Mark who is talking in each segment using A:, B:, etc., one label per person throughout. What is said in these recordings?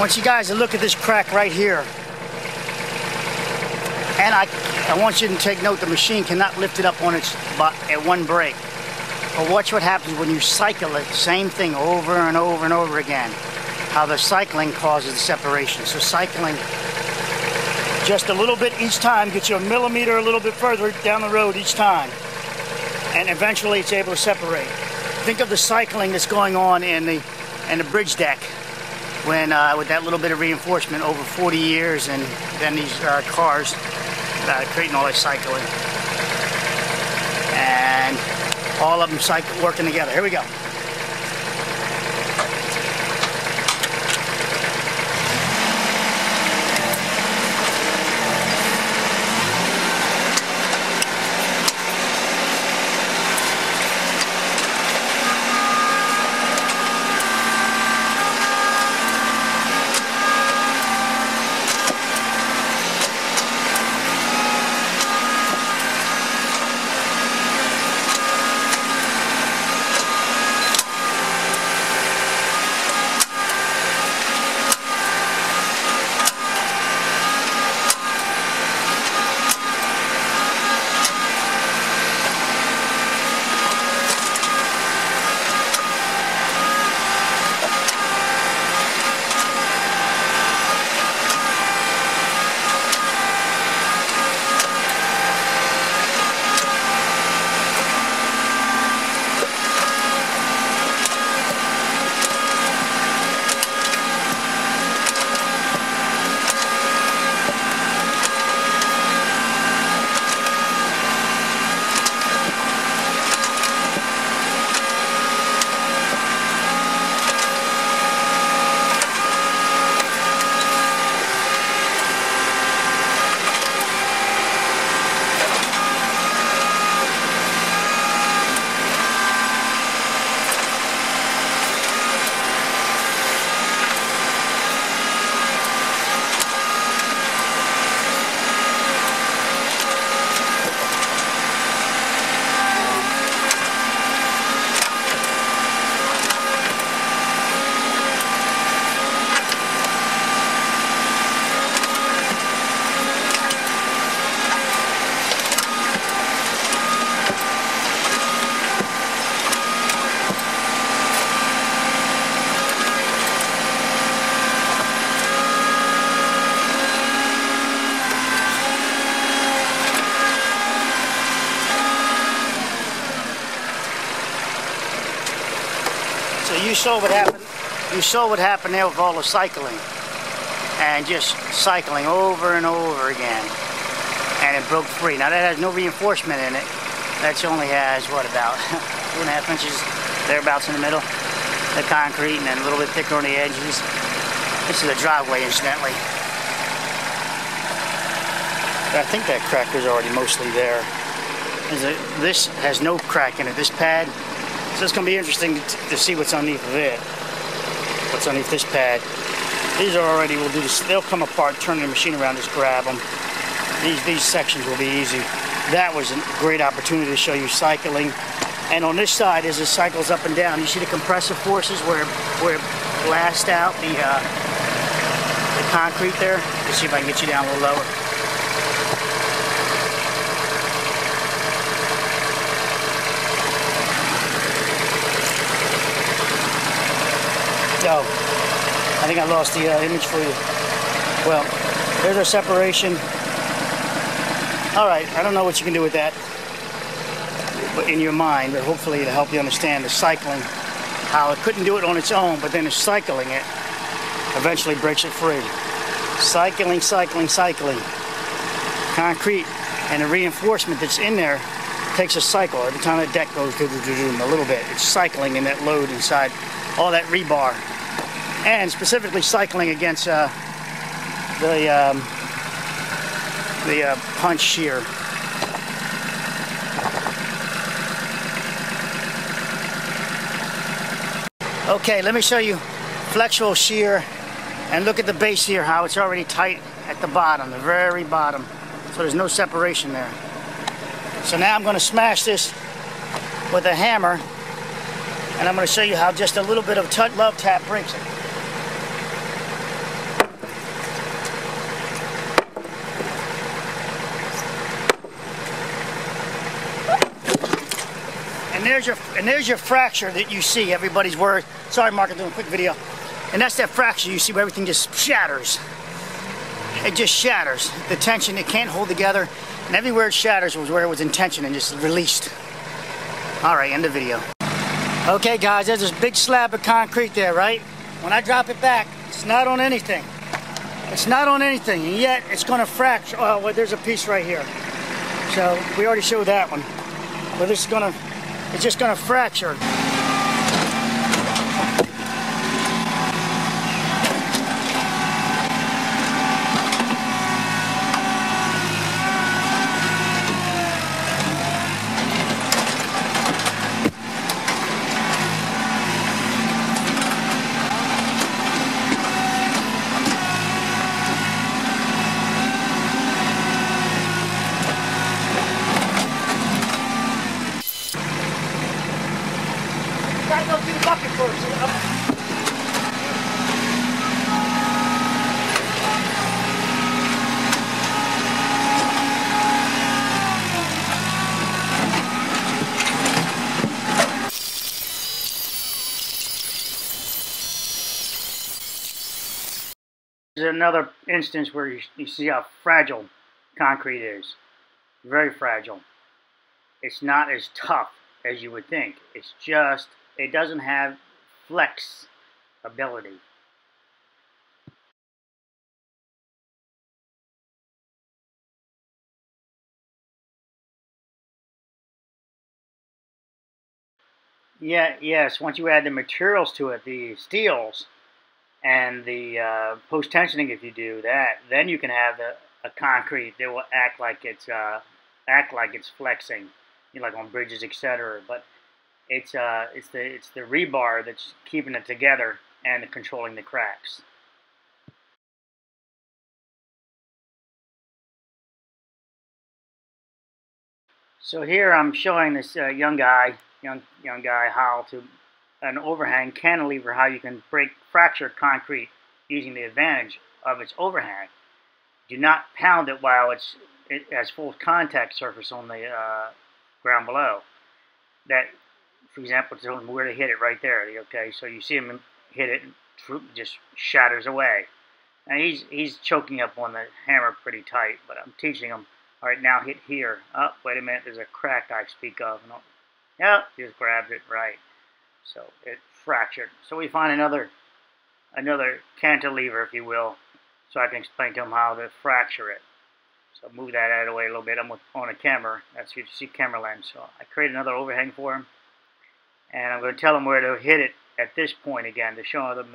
A: want you guys to look at this crack right here. And I, I want you to take note the machine cannot lift it up on its at one break. But watch what happens when you cycle it, same thing over and over and over again. How the cycling causes the separation. So cycling just a little bit each time gets you a millimeter a little bit further down the road each time. And eventually it's able to separate. Think of the cycling that's going on in the in the bridge deck when uh, with that little bit of reinforcement over 40 years and then these uh, cars uh, creating all this cycling and all of them cycle working together. Here we go. You saw what happened. You saw what happened there with all the cycling, and just cycling over and over again, and it broke free. Now that has no reinforcement in it. That only has what about two and a half inches thereabouts in the middle. The concrete, and then a little bit thicker on the edges. This is a driveway, incidentally. I think that crack was already mostly there. This has no crack in it. This pad so it's going to be interesting to, see what's underneath of it. What's underneath this pad. These are already, we'll do this, they'll come apart, turn the machine around, just grab them. These, these sections will be easy. That was a great opportunity to show you cycling. And on this side, as it cycles up and down, you see the compressive forces where, where it blasts out the, uh, the concrete there. Let's see if I can get you down a little lower. go. I I lost the uh, image for you. Well, there's our separation. All right, I don't know what you can do with that but in your mind, but hopefully it'll help you understand the cycling, how it couldn't do it on its own, but then it's cycling it eventually breaks it free. Cycling, cycling, cycling. Concrete and the reinforcement that's in there takes a cycle. Every time the deck goes a little bit, it's cycling in that load inside all that rebar and specifically cycling against uh, the um, the uh, punch shear. Okay, let me show you flexural shear and look at the base here, how it's already tight at the bottom, the very bottom. So there's no separation there. So now I'm going to smash this with a hammer and I'm going to show you how just a little bit of love tap breaks it. There's your and there's your fracture that you see. Everybody's worried. Sorry, Mark, I'm doing a quick video. And that's that fracture you see where everything just shatters. It just shatters. The tension, it can't hold together. And everywhere it shatters was where it was in tension and just released. All right, end the video. Okay, guys, there's this big slab of concrete there, right? When I drop it back, it's not on anything. It's not on anything, and yet it's going to fracture. Oh, well, there's a piece right here. So we already showed that one. But this is going to, it's just going to fracture. Is another instance where you, you see how fragile concrete is. Very fragile. It's not as tough as you would think. It's just, it doesn't have flex ability. Yeah, yes, once you add the materials to it, the steels and the uh, post tensioning, if you do that, then you can have a, a concrete that will act like it's uh, act like it's flexing, you know, like on bridges, etc. But it's uh, it's the it's the rebar that's keeping it together and controlling the cracks. So here I'm showing this uh, young guy, young young guy, how to an overhang cantilever, how you can break fracture concrete using the advantage of its overhang. Do not pound it while it's it has full contact surface on the uh, ground below. That, for example, tells him where to hit it right there. Okay, so you see him hit it, and just shatters away. And he's he's choking up on the hammer pretty tight, but I'm teaching him. All right, now hit here. Oh, wait a minute, there's a crack I speak of. No, yep, just grabbed it right. So it fractured. So we find another another cantilever, if you will, so I can explain to him how to fracture it. So move that out of the way a little bit. I'm on a camera. That's you see camera lens. So I create another overhang for him, and I'm going to tell him where to hit it at this point again to show them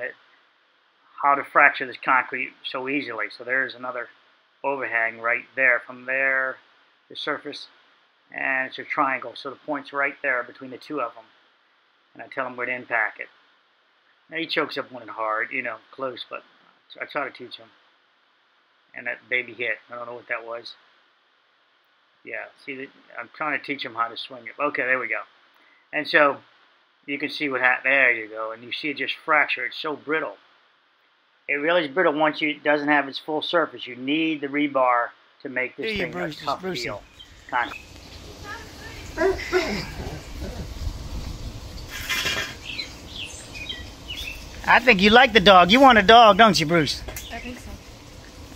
A: how to fracture this concrete so easily. So there's another overhang right there. From there, the surface, and it's a triangle. So the point's right there between the two of them and I tell him where to impact it. Now he chokes up on it hard, you know, close, but I try to teach him. And that baby hit, I don't know what that was. Yeah, see, I'm trying to teach him how to swing it. Okay, there we go. And so you can see what happened. There you go, and you see it just fracture. It's so brittle. It really is brittle once you, it doesn't have its full surface. You need the rebar to make this
B: Here you,
A: thing
B: Bruce,
A: a tough
B: Brucey.
A: deal. Kind of. I think you like the dog. You want a dog, don't you, Bruce?
B: I think so.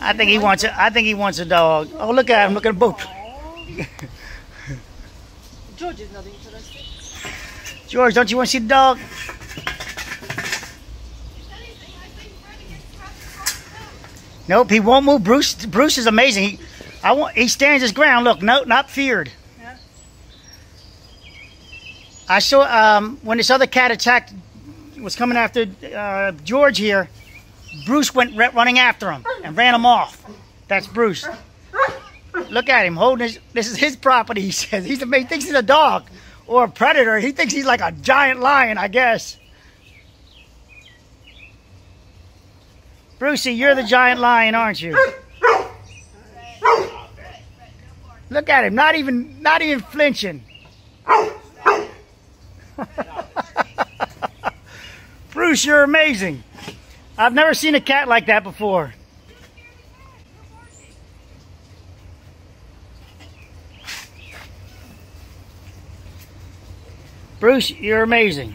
A: I think he wants a. I think he wants a dog. Oh, look at him! Look at both.
B: George is not interested.
A: George, don't you want to see the dog? Nope, he won't move. Bruce, Bruce is amazing. He, I want. He stands his ground. Look, no, not feared.
B: Yeah.
A: I saw um, when this other cat attacked, was coming after uh, George here. Bruce went running after him and ran him off. That's Bruce. Look at him holding his. This is his property. He says he's he thinks he's a dog or a predator. He thinks he's like a giant lion, I guess. Brucey, you're the giant lion, aren't you? Look at him, not even not even flinching. Bruce, you're amazing. I've never seen a cat like that before. Bruce, you're amazing.